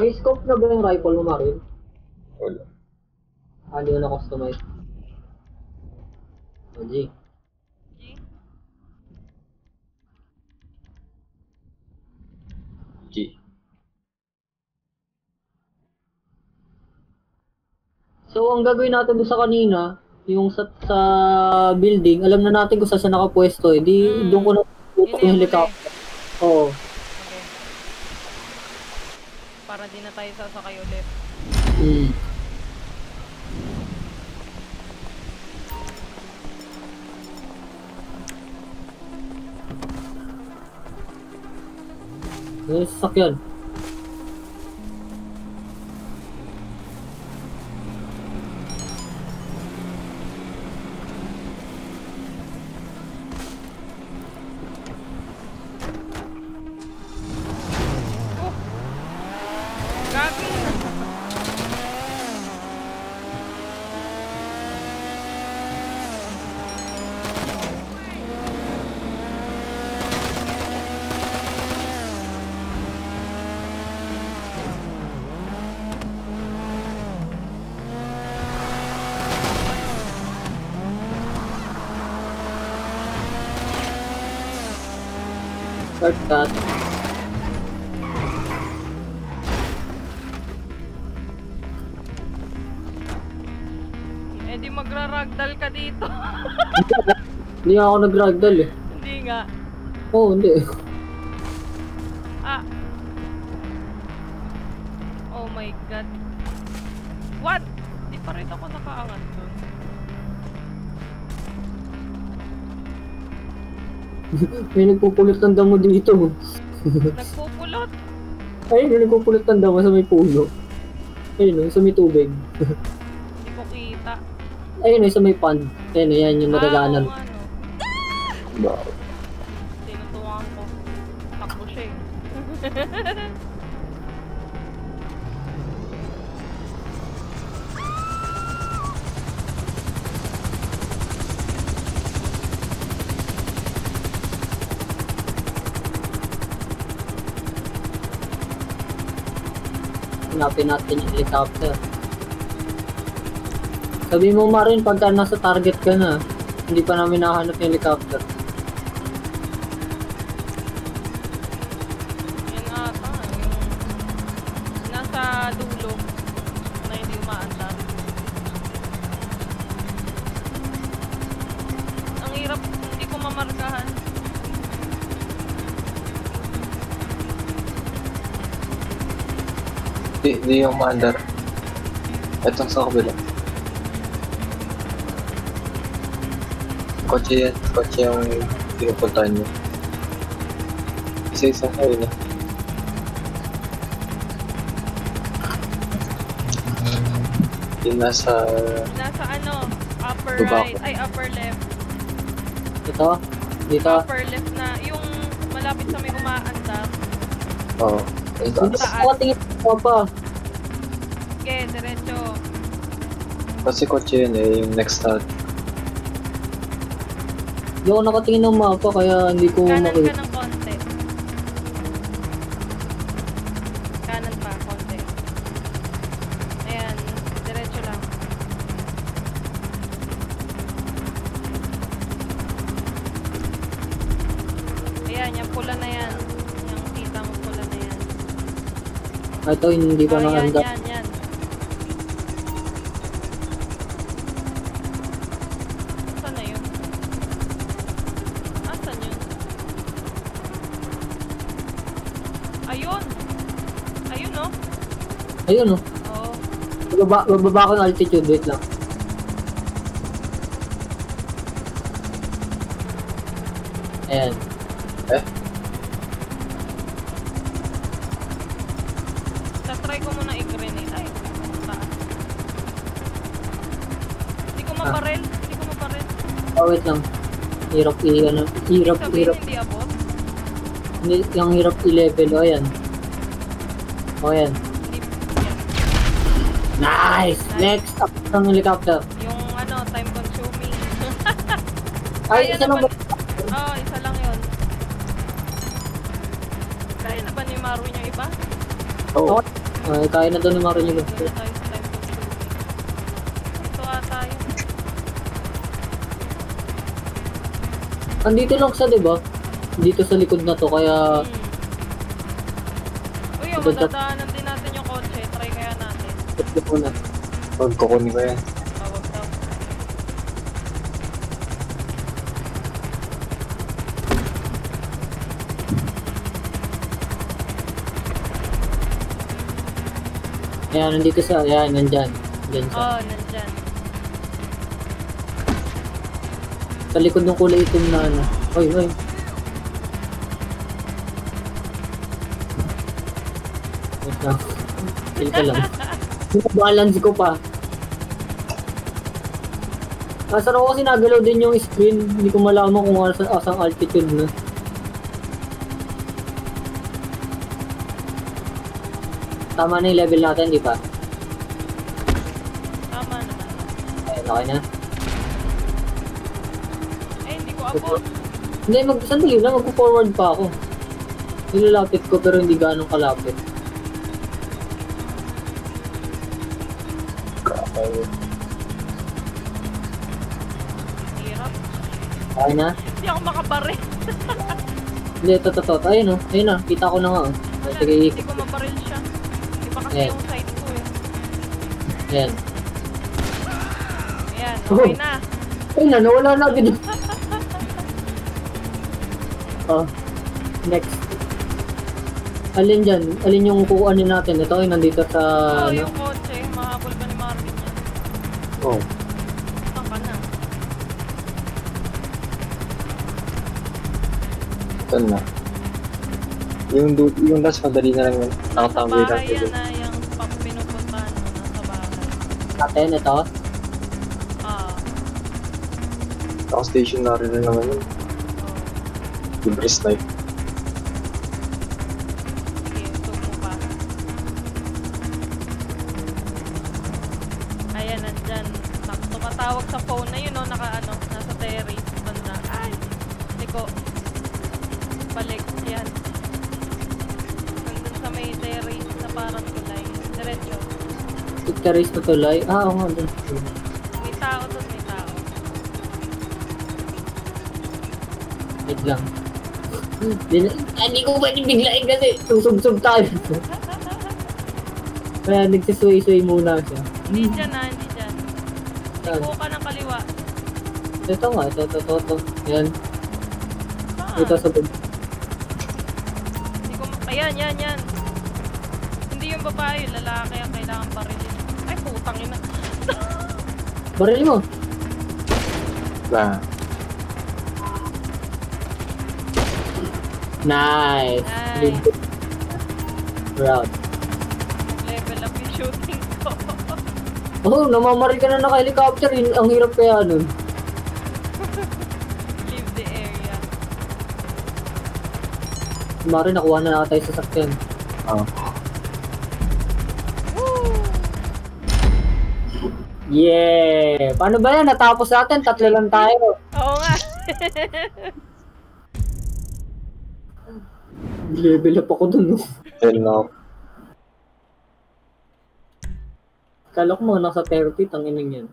May scope na ba yung rifle mo, Marin? Wala. Ah, di mo na customize. O, G. G? G. So, ang gagawin natin doon sa kanina, yung sa, sa building, alam na natin kung saan siya nakapwesto. Eh. Di, Hmm. doon ko na tutok Yun yung helicopter. Oo. Okay. Para di na tayo sasakay ulit. Mm. Yung sasakyan. Shortcut. Eh di magra-ragdoll ka dito. Hindi ako nag-ragdoll eh. Hindi nga. Oo, oh, hindi. Ah. May nagpupulot ng damo dito. Nagpupulot. Ayun, may nagpupulot ng damo sa may puno. Ayun, oh, sa may tubig. Hindi ko kita. Ayun, oh, sa may pond. Ayun, oh, yan yung madalanan. Ah, oo nga, no. Wow. Tinutuwang ko. Takbo siya eh. Hanapin natin yung helicopter. Sabi mo Marin, pagka nasa target ka na, hindi pa namin nahanap yung helicopter. Yan ata. Nasa dulo hindi umaandar. Ang hirap, Di, di yung maandar. Ito sa kabila. Kotse yan. Kotse yung pinupuntahan niyo. Isa-isa kayo na. Yung nasa... Nasa ano, upper Baba right, ay upper left. Ito? Dito? Upper left na, yung malapit sa may umaandar. Oo. Oh, yung Hindi taas. ako tingin ko pa. Sige, diretso. Kasi kotse yun eh, yung next na... Hindi ako nakatingin ng mapa kaya hindi ko Kanan ka makita. ng konti. Kanan pa, konti. Ayan, diretso lang. Ayan, yung pula na yan. Yung kita mo pula na yan. Ah, Ito, hindi pa Oh, yan, nakahanda. yan, yan. Saan na yun? Asan yun? Ayun! Ayun, no? Ayun oh. Oo. Bababa, bababa ko ng altitude. Wait lang. Ayan. Eh? Tatry ko muna i-grenade. Ay, taas. Maparel. Hindi ko maparel. Oh, wait lang. Hirap i, ano, hirap, Sabihin hirap. hindi abot. Hindi, yung hirap i-level. O, ayan. O, ayan. Hindi. Yan. Nice! Next, up ng helicopter. Yung ano, time consuming. Ay, Kaya isa lang naman- ba? Oo, isa lang yun. Kaya na ba ni Marwin yung iba? Oo. Okay. Ay, kaya na doon ng Marilyn. Doon na tayo sa time consuming. Ito ata yun. Andito lang sa, di ba? Dito sa likod na to, kaya... Hmm. Uy, madadaanan din natin yung kotse. Try kaya natin. Ito po na. Pag kukunin ko yan. Tawag daw. Ayan, nandito sa... Ayan, nandyan. Nandyan sa... Oh, nandyan. Sa likod ng kulay itim na ano. Oy, oy. Wait lang. Chill ka lang. balance ko pa. Nasa ako kasi nagalaw din yung screen. Hindi ko malaman kung asa, asang altitude na. Tama na yung level natin, di ba? Tama naman. Ayun, okay na. Hindi ko abot. Hindi, mag sandali lang, magpo-forward pa ako. Nilalapit ko pero hindi gaano kalapit. Grabe. Hirap. Okay na? Hindi ako makabaril. Hindi, ito. Ayun o, ayun na, kita ko na nga. oh. Wala, Sige, hindi ko mabaril siya. Iba kasi Ayan. yung side ko eh. Ayan. Ayan, Oh. okay na. Ayun na, nawala na agad. Oh, next. Alin dyan? Alin yung kukuhanin natin? Ito ay nandito sa... Oo, ano? yung kotse. Mahabol pa ni Marvin yan. Oh, Saan ka na? ito na. Yung, yung last madali na lang yun. Nasa Nakatambay lang bahay yan na yung pinupuntahan mo. Nasa bahay. Natin, ito. Ah, Naka-stationary na naman yun. Libre snipe. Ayan, nandyan. Tumatawag sa phone na yun, no? Naka, ano, nasa terrace. Banda. Ay! Liko. Balik. Yan. Nandun sa may terrace na parang tulay. Diretso. Pictures na tulay. Ah, oo nga. May tao doon, may tao. Wait lang. Hindi Ah, ko pwede biglain kasi susubsob tayo. Kaya nagsisuy-suy muna siya. Hindi dyan na, hindi dyan. Liko ka ng kaliwa. Ito nga, ito, ito, ito, ito. Yan, Saan? ito sa bag. Hindi ko, ayan, yan, yan. Hindi yung babae, lalaki ang kailangan barilin. Ay, putang ina. Baril mo. Na. Nice. Nice. Proud. Level up yung shooting ko. Oh, namamaril ka na naka-helicopter. Ang hirap kaya nun. Leave the area. Mari, nakuha na natin sa sakyan. Ah. Woo! Yeah! Paano ba yan? Natapos natin. Tatlo lang tayo. Oo nga. Level up ako dun. No? Hell no. Kala ko mga nasa 30. Tanginan yan.